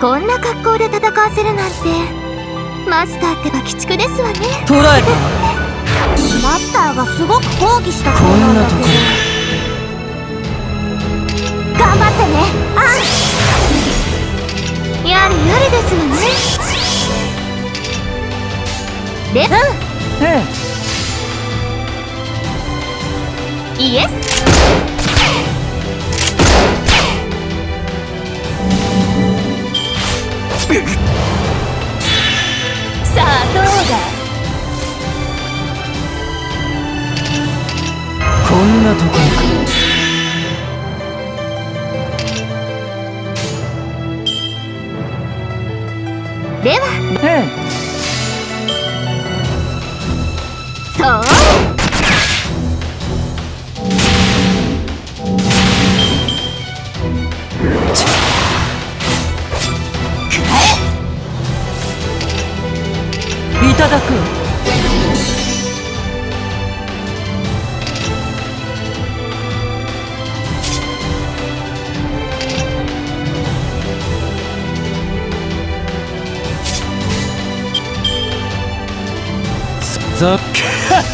こんな格好で戦わせるなんて。マスターってば鬼畜ですわね。捉えたマスターがすごく抗議したこそうなんんなとこだけど頑張ってね。あやれやれですわね。でうん。え。イエスさあどうだ？えこんなところかでは。え。そう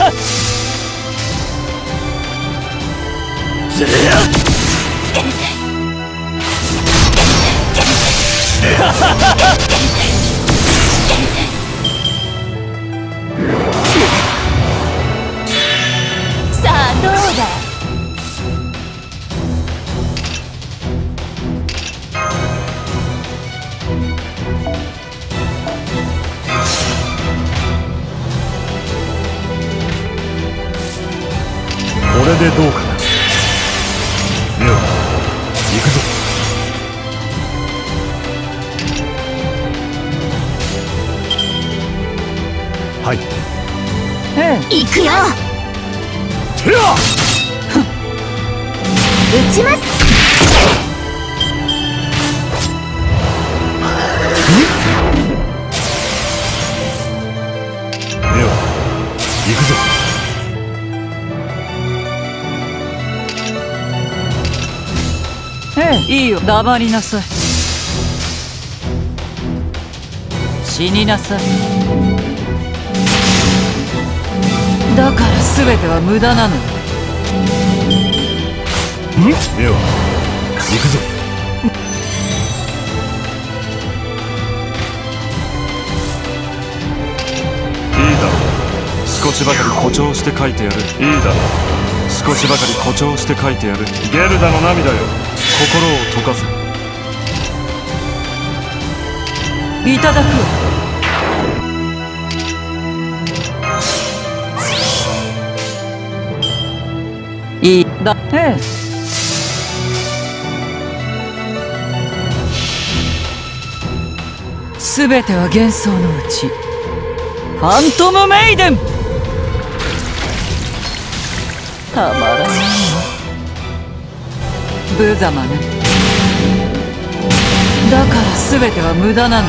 えいただくざっさあどうだこれでどうかな。では行くぞ。はい。え行くよ。て ちますいいよ。黙りなさい。死になさい。だから全ては無駄なの。では？行くぞ。いいだろう。少しばかり誇張して書いてやる。いいだろう。少しばかり誇張して書いてやる。ゲルダの涙よ心を溶かせ。いただくいいだええすべては幻想のうち。ファントムメイデン。たまらないわ無様ね。だからすべては無駄なの。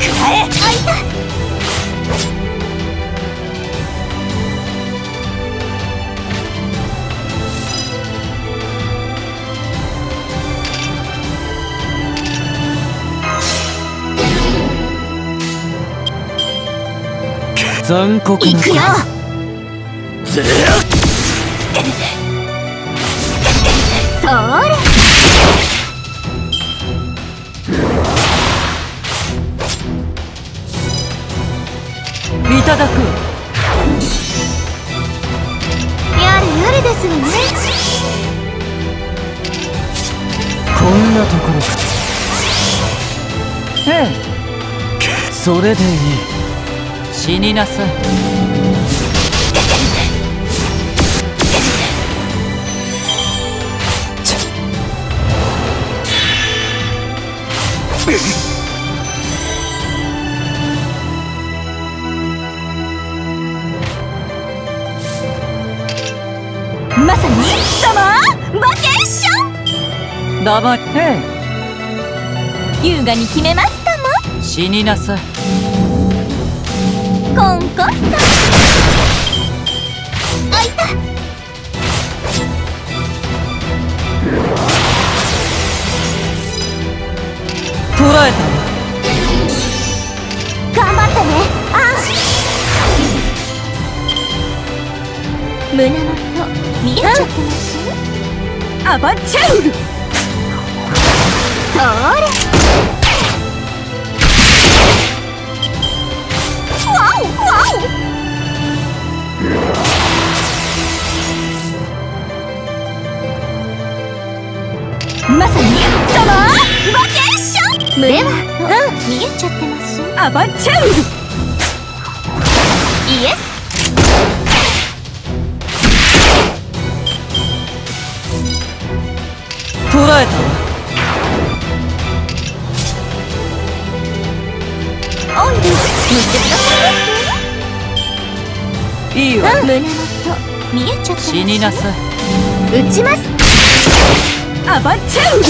えあいた残酷な行くするよそれいただくやれやれですわねこんなところかええそれでいい死になさいまさにサマーバケーション黙え優雅に決めますともえ死になさいコンコンと胸元見えちゃってます。アバチャウルそれわおわまさにそのバケーションではうん見えちゃってますアバチャウル捕らえたわてくださいいいわ胸元見えちゃってます死になさい。撃ちますアバチャウル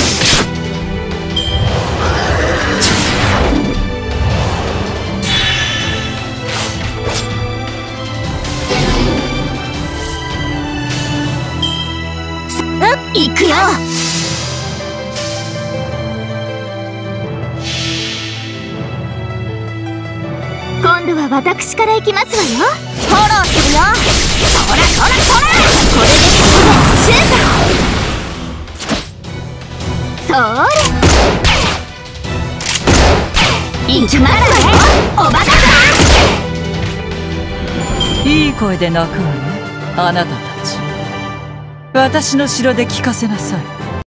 うん行くよ今度は私から行きますわよ。フォローするよ。そら。そら。そら。これでシュートそれ行きますわよおバカさんいい声で泣くわねあなたたち私の城で聞かせなさい